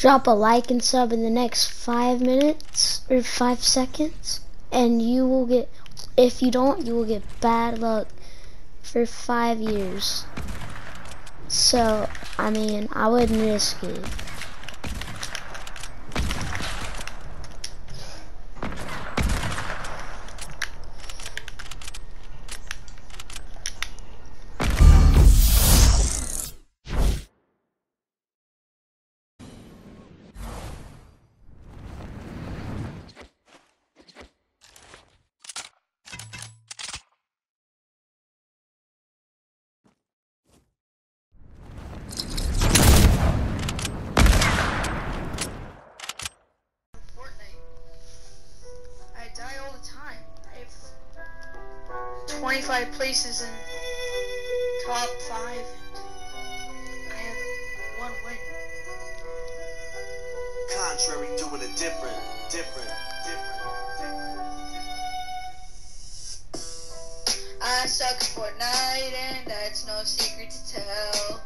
drop a like and sub in the next five minutes or five seconds, and you will get. If you don't, you will get bad luck for five years. So, I mean, I wouldn't risk it. 25 places in top 5. I have one win. Contrary, doing it different, different, different, different. I suck Fortnite and that's no secret to tell.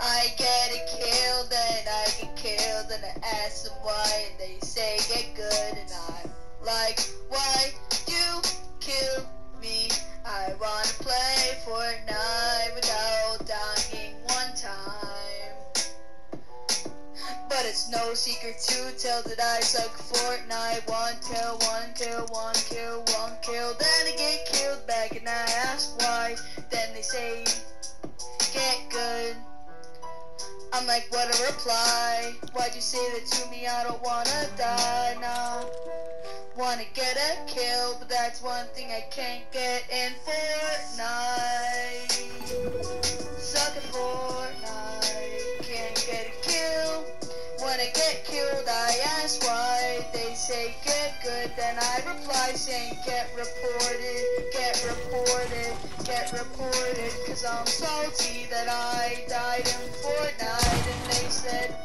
I get it killed, and I get killed, and I ask them why, and they say get good, and I'm like, why it's no secret to tell that I suck Fortnite. One kill, one kill, one kill, one kill. Then I get killed back and I ask why. Then they say, get good. I'm like, what a reply. Why'd you say that to me? I don't wanna die now. Wanna get a kill, but that's one thing I can't get in Fortnite. Say get good, then I reply saying get reported, get reported, get reported. Cause I'm salty that I died in Fortnite. And they said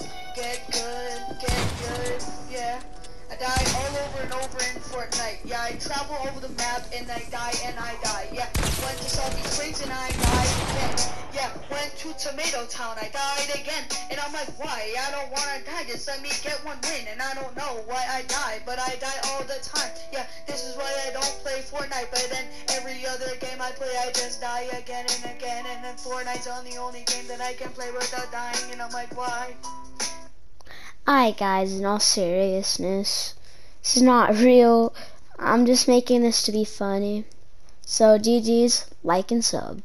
in Fortnite. Yeah, I travel over the map and I die and I die. Yeah, went to Salty Springs and I died again. Yeah, went to Tomato Town, I died again. And I'm like, why? I don't wanna die. Just let me get one win. And I don't know why I die, but I die all the time. Yeah, this is why I don't play Fortnite. But then every other game I play, I just die again and again. And then Fortnite's on the only game that I can play without dying. And I'm like, why? Alright guys, in all seriousness, this is not real. I'm just making this to be funny. So GG's, like and sub.